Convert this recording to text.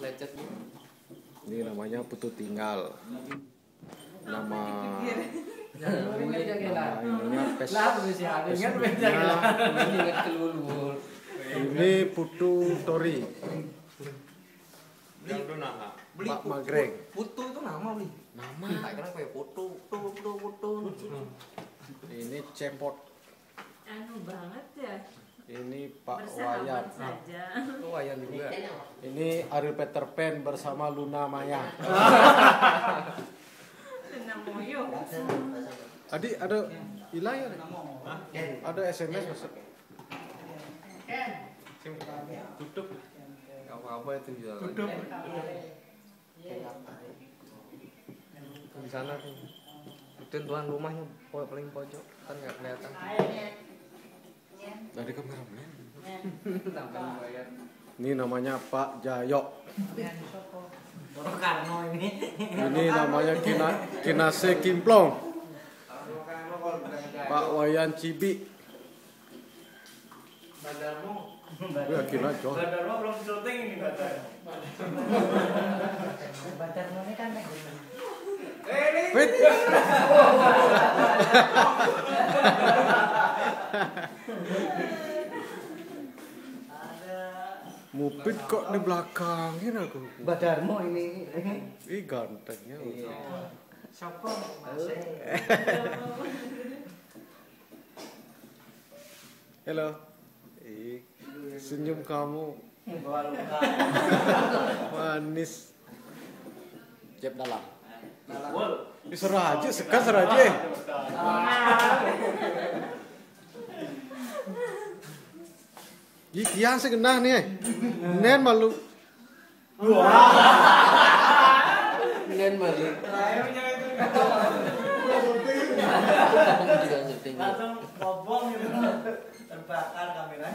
lecet Ini namanya Putu Tinggal. Nama ini aja gila. nama ininya pes. Nah. Ini Putu Tori. Beli Pak Magreng. Putu itu nama beli. Nama. Tak kira kayak putu, putu, putu, putu. Ini Cepot. anu banget Pak Wayan. Itu wayan juga. Ini Ariel Peter Pan bersama Luna Maya. Adi ada Ilai ada? Ada SMS masuk. Tutup. Gak apa-apa itu juga. Tutup. Di sana tuh. Itu tuan rumahnya paling pojok kan nggak kelihatan. Dari kameramen. Bayar. Ini namanya Pak Jayok. Toro Karno ini. Ini namanya Kina Kinase Kimplong. Pak Wayan Cibi. Badarmu. Ya Kina Jo. Badarmu belum syuting ini Badar. Badarmu ini kan Wait. Mupit kok di belakangin aku. Badarmu ini. Ih gantengnya. Sopo? Halo. Ih, senyum kamu manis. Jeb dalam. Wol. Ih, seraja, sekat seraja. Ih, kian segenah nih. Nen malu. Nen gitu. Terbakar kamera.